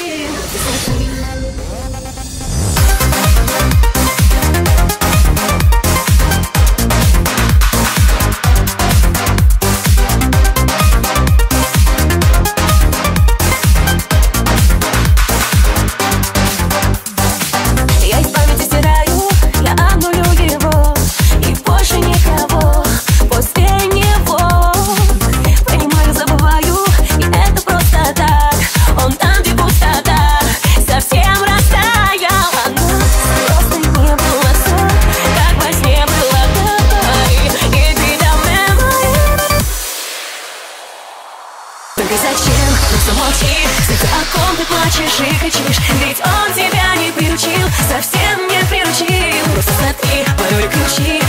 Yay! зачем? Просто молчи, о ком ты плачешь и кричишь? Ведь он тебя не приручил, совсем не приручил. Просто смотри, порой ключи.